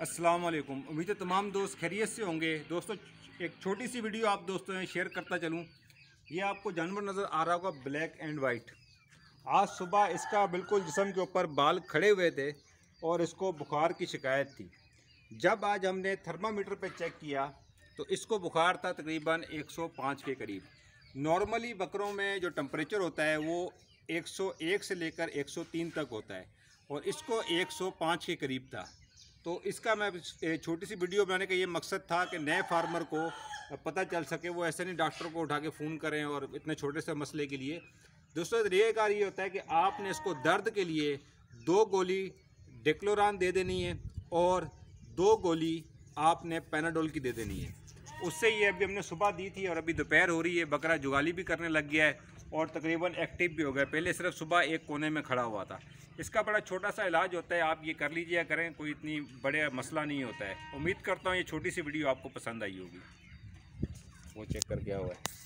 अस्सलाम वालेकुम उम्मीद है तमाम दोस्त खैरियत से होंगे। दोस्तों, एक छोटी सी वीडियो आप दोस्तों में शेयर करता चलूँ। ये आपको जानवर नज़र आ रहा होगा, ब्लैक एंड वाइट आज सुबह इसका बिल्कुल जिसम के ऊपर बाल खड़े हुए थे और इसको बुखार की शिकायत थी। जब आज हमने थर्मामीटर पे चेक किया तो इसको बुखार था तकरीबन 105 के करीब। नॉर्मली बकरों में जो टम्परेचर होता है, वो 101 से लेकर 103 तक होता है और इसको 105 के करीब था। तो इसका मैं छोटी सी वीडियो बनाने का ये मकसद था कि नए फार्मर को पता चल सके, वो ऐसे नहीं डॉक्टर को उठा के फ़ोन करें और इतने छोटे से मसले के लिए। दोस्तों कार ये होता है कि आपने इसको दर्द के लिए दो गोली डेक्लोरान दे देनी है और दो गोली आपने पैनाडोल की दे देनी है। उससे ये अभी हमने सुबह दी थी और अभी दोपहर हो रही है। बकरा जुगाली भी करने लग गया है और तकरीबन एक्टिव भी हो गया पहले सिर्फ़ सुबह एक कोने में खड़ा हुआ था। इसका बड़ा छोटा सा इलाज होता है। आप ये कर लीजिए करें, कोई इतनी बड़े मसला नहीं होता है। उम्मीद करता हूँ ये छोटी सी वीडियो आपको पसंद आई होगी। वो चेक कर गया हुआ है।